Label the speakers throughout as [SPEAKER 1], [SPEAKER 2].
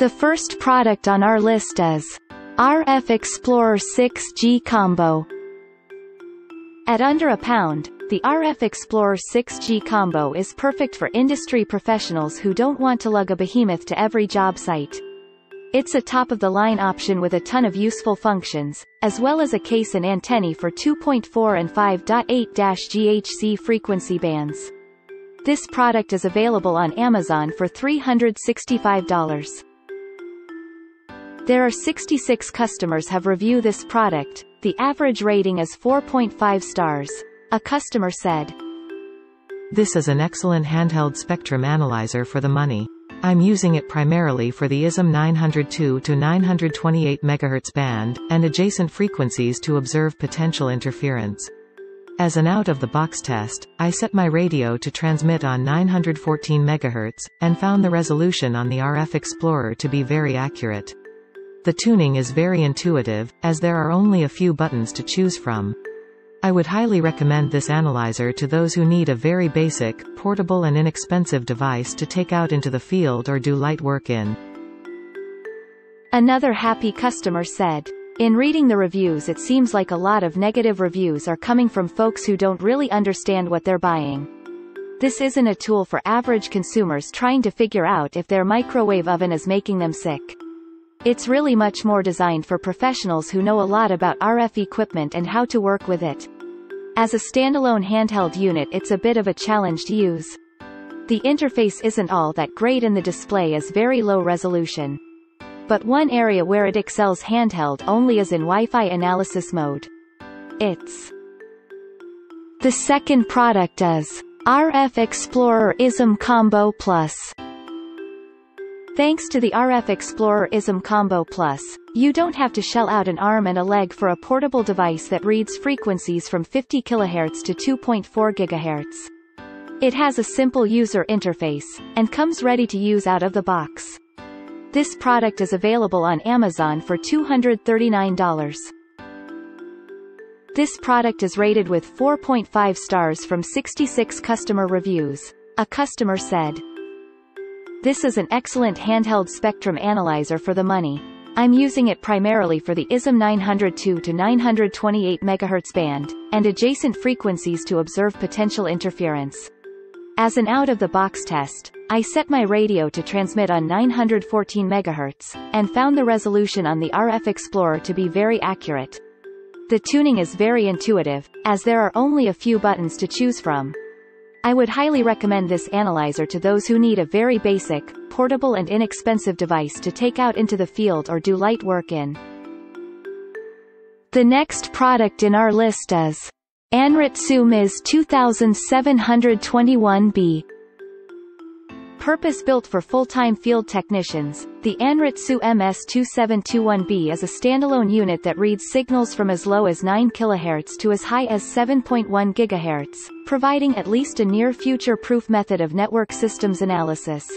[SPEAKER 1] The first product on our list is RF Explorer 6G Combo. At under a pound, the RF Explorer 6G Combo is perfect for industry professionals who don't want to lug a behemoth to every job site. It's a top-of-the-line option with a ton of useful functions, as well as a case and antennae for 2.4 and 5.8 GHz frequency bands. This product is available on Amazon for $365. There are 66 customers have reviewed this product, the average rating is 4.5 stars. A customer said,
[SPEAKER 2] This is an excellent handheld spectrum analyzer for the money. I'm using it primarily for the ISM 902 to 928 MHz band, and adjacent frequencies to observe potential interference. As an out-of-the-box test, I set my radio to transmit on 914 MHz, and found the resolution on the RF Explorer to be very accurate. The tuning is very intuitive, as there are only a few buttons to choose from. I would highly recommend this analyzer to those who need a very basic, portable and inexpensive device to take out into the field or do light work in.
[SPEAKER 1] Another happy customer said, in reading the reviews it seems like a lot of negative reviews are coming from folks who don't really understand what they're buying. This isn't a tool for average consumers trying to figure out if their microwave oven is making them sick. It's really much more designed for professionals who know a lot about RF equipment and how to work with it. As a standalone handheld unit it's a bit of a challenge to use. The interface isn't all that great and the display is very low resolution but one area where it excels handheld only is in Wi-Fi analysis mode. It's the second product is RF Explorer ISM Combo Plus. Thanks to the RF Explorer ISM Combo Plus, you don't have to shell out an arm and a leg for a portable device that reads frequencies from 50 kHz to 2.4 GHz. It has a simple user interface, and comes ready to use out of the box. This product is available on Amazon for $239. This product is rated with 4.5 stars from 66 customer reviews. A customer said, This is an excellent handheld spectrum analyzer for the money. I'm using it primarily for the ISM 902 to 928 MHz band, and adjacent frequencies to observe potential interference. As an out-of-the-box test, I set my radio to transmit on 914 MHz, and found the resolution on the RF Explorer to be very accurate. The tuning is very intuitive, as there are only a few buttons to choose from. I would highly recommend this analyzer to those who need a very basic, portable and inexpensive device to take out into the field or do light work in. The next product in our list is Anritsu MIS 2721B Purpose-built for full-time field technicians, the Anritsu MS2721B is a standalone unit that reads signals from as low as 9 kHz to as high as 7.1 GHz, providing at least a near-future-proof method of network systems analysis.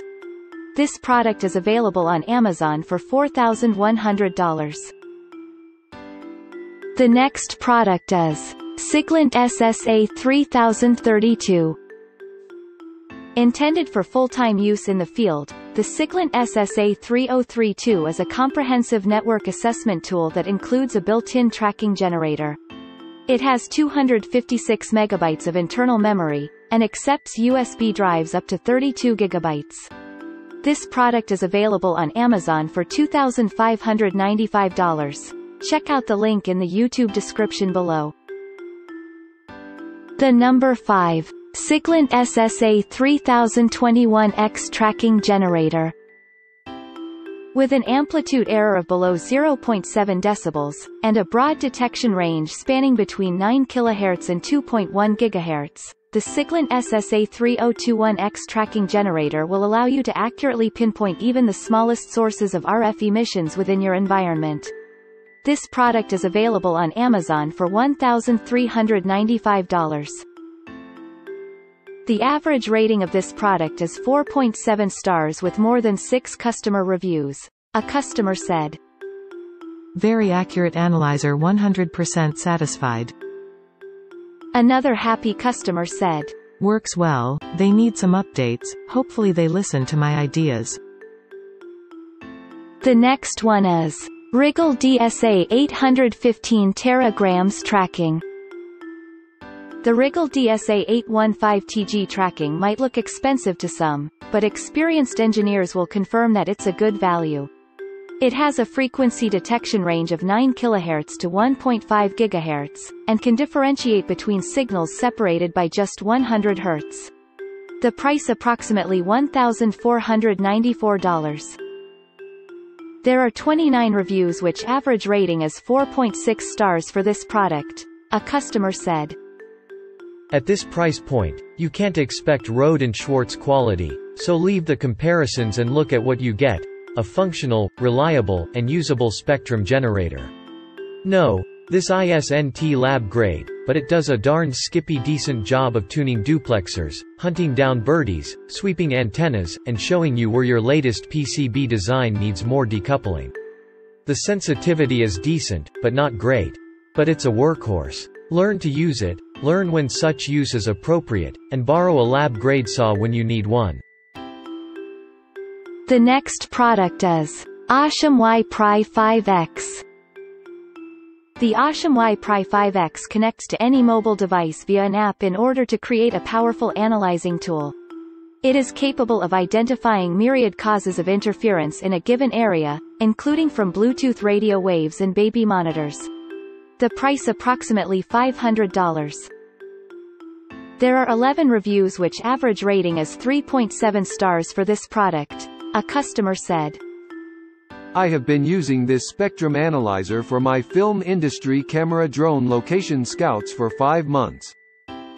[SPEAKER 1] This product is available on Amazon for $4,100. The next product is Siglent SSA 3032 Intended for full-time use in the field, the Siglent SSA 3032 is a comprehensive network assessment tool that includes a built-in tracking generator. It has 256 megabytes of internal memory, and accepts USB drives up to 32 gigabytes. This product is available on Amazon for $2,595. Check out the link in the YouTube description below. The number 5. Siglent SSA 3021X Tracking Generator with an amplitude error of below 0.7 decibels, and a broad detection range spanning between 9 kHz and 2.1 GHz, the Siglent SSA 3021X tracking generator will allow you to accurately pinpoint even the smallest sources of RF emissions within your environment. This product is available on Amazon for $1,395. The average rating of this product is 4.7 stars with more than 6 customer reviews. A customer said,
[SPEAKER 2] Very accurate analyzer 100% satisfied.
[SPEAKER 1] Another happy customer said,
[SPEAKER 2] Works well, they need some updates, hopefully they listen to my ideas.
[SPEAKER 1] The next one is Rigol DSA 815 teragrams tracking. The Rigol DSA 815TG tracking might look expensive to some, but experienced engineers will confirm that it's a good value. It has a frequency detection range of 9 kHz to 1.5 GHz, and can differentiate between signals separated by just 100 Hz. The price approximately $1,494. There are 29 reviews which average rating is 4.6 stars for this product. A customer said.
[SPEAKER 3] At this price point, you can't expect Rohde and Schwarz quality, so leave the comparisons and look at what you get, a functional, reliable, and usable spectrum generator. No, this ISNT lab grade, but it does a darn skippy decent job of tuning duplexers, hunting down birdies, sweeping antennas, and showing you where your latest PCB design needs more decoupling. The sensitivity is decent, but not great. But it's a workhorse. Learn to use it, learn when such use is appropriate, and borrow a lab-grade saw when you need one.
[SPEAKER 1] The next product is Oscium WiPry 5X. The Oscium WiPry 5X connects to any mobile device via an app in order to create a powerful analyzing tool. It is capable of identifying myriad causes of interference in a given area, including from Bluetooth radio waves and baby monitors. The price approximately $500. There are 11 reviews which average rating is 3.7 stars for this product. A customer said.
[SPEAKER 4] I have been using this spectrum analyzer for my film industry camera drone location scouts for five months.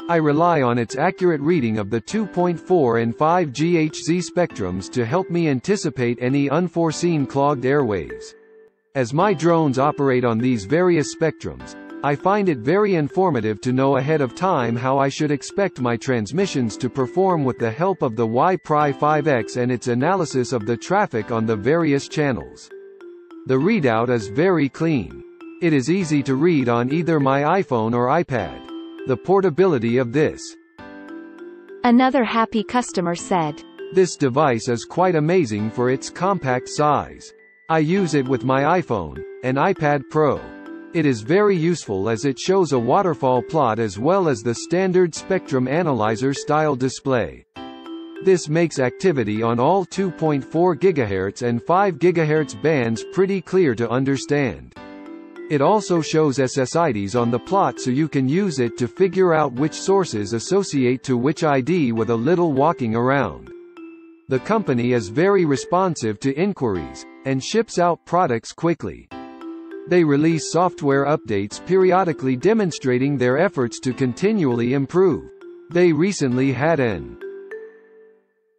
[SPEAKER 4] I rely on its accurate reading of the 2.4 and 5 GHz spectrums to help me anticipate any unforeseen clogged airwaves. As my drones operate on these various spectrums, I find it very informative to know ahead of time how I should expect my transmissions to perform with the help of the WiPry 5X and its analysis of the traffic on the various channels. The readout is very clean. It is easy to read on either my iPhone or iPad. The portability of this.
[SPEAKER 1] Another happy customer said.
[SPEAKER 4] This device is quite amazing for its compact size. I use it with my iPhone, and iPad Pro. It is very useful as it shows a waterfall plot as well as the standard spectrum analyzer style display. This makes activity on all 2.4 GHz and 5 GHz bands pretty clear to understand. It also shows SSIDs on the plot so you can use it to figure out which sources associate to which ID with a little walking around. The company is very responsive to inquiries, and ships out products quickly. They release software updates periodically demonstrating their efforts to continually improve. They recently had an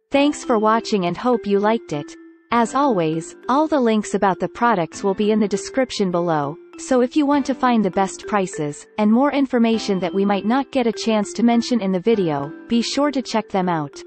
[SPEAKER 1] Thanks for watching and hope you liked it. As always, all the links about the products will be in the description below, so if you want to find the best prices, and more information that we might not get a chance to mention in the video, be sure to check them out.